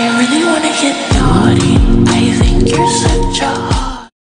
I really wanna get